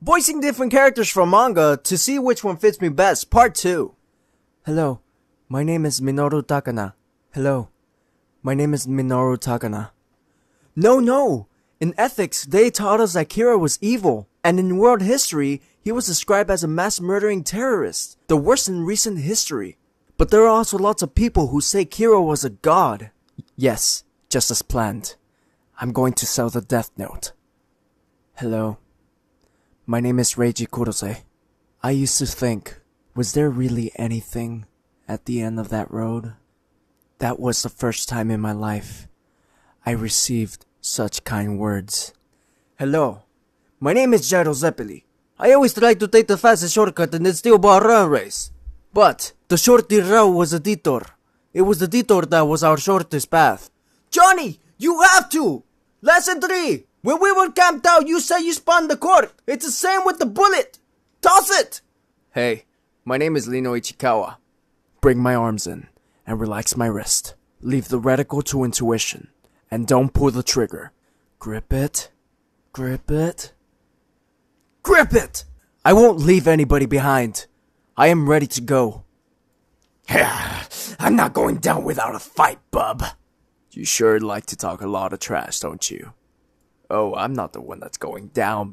voicing different characters from manga to see which one fits me best, part 2. Hello, my name is Minoru Tanaka. Hello, my name is Minoru Tanaka. No, no! In ethics, they taught us that Kira was evil, and in world history, he was described as a mass murdering terrorist, the worst in recent history. But there are also lots of people who say Kira was a god. Yes, just as planned. I'm going to sell the death note. Hello. My name is Reiji Kurose. I used to think, was there really anything at the end of that road? That was the first time in my life I received such kind words. Hello. My name is Gyro Zeppeli. I always try to take the fastest shortcut and it's still bar run race. But the shorter route was a detour. It was the detour that was our shortest path. Johnny, you have to! Lesson 3! When we were camped out, you said you spun the cord. It's the same with the bullet. Toss it! Hey, my name is Lino Ichikawa. Bring my arms in and relax my wrist. Leave the reticle to intuition and don't pull the trigger. Grip it. Grip it. Grip it! I won't leave anybody behind. I am ready to go. I'm not going down without a fight, bub. You sure like to talk a lot of trash, don't you? Oh, I'm not the one that's going down,